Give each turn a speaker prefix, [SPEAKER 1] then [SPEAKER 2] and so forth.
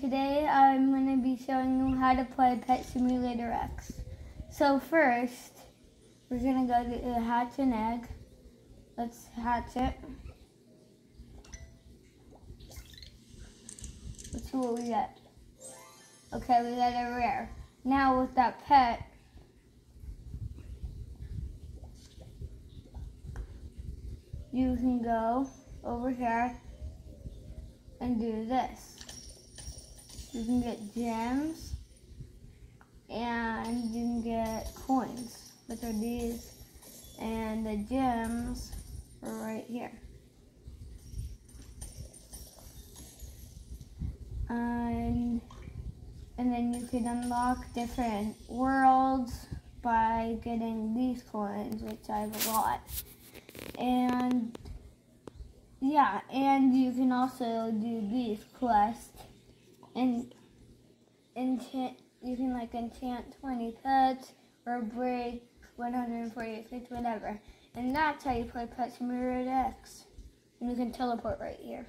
[SPEAKER 1] today I'm going to be showing you how to play Pet Simulator X. So first, we're going to go to uh, hatch an egg. Let's hatch it. Let's see what we get. Okay, we got a rare. Now with that pet, you can go over here and do this. You can get gems and you can get coins, which are these, and the gems are right here. And and then you can unlock different worlds by getting these coins, which I have a lot. And yeah, and you can also do these quests enchant. You can like enchant 20 pets or break 146, whatever. And that's how you play Pet Simulator X. And you can teleport right here.